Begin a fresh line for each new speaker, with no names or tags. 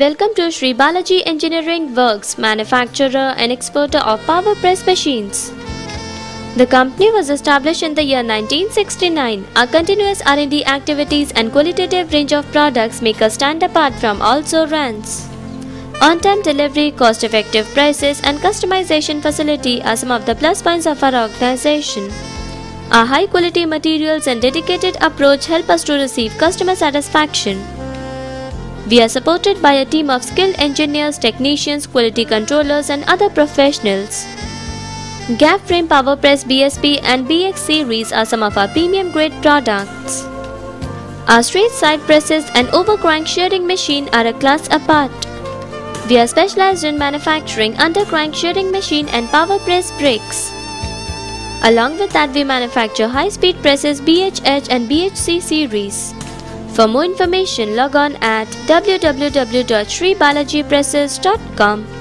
Welcome to Shri Balaji Engineering Works, manufacturer and exporter of power press machines. The company was established in the year 1969. Our continuous R&D activities and qualitative range of products make us stand apart from all runs. On-time delivery, cost-effective prices and customization facility are some of the plus points of our organization. Our high-quality materials and dedicated approach help us to receive customer satisfaction. We are supported by a team of skilled engineers, technicians, quality controllers and other professionals. Gap Frame Power Press BSP and BX series are some of our premium grade products. Our straight side presses and overcrank shearing machine are a class apart. We are specialized in manufacturing undercrank shearing machine and power press brakes. Along with that we manufacture high speed presses BHH and BHC series. For more information log on at www.shribalajipresses.com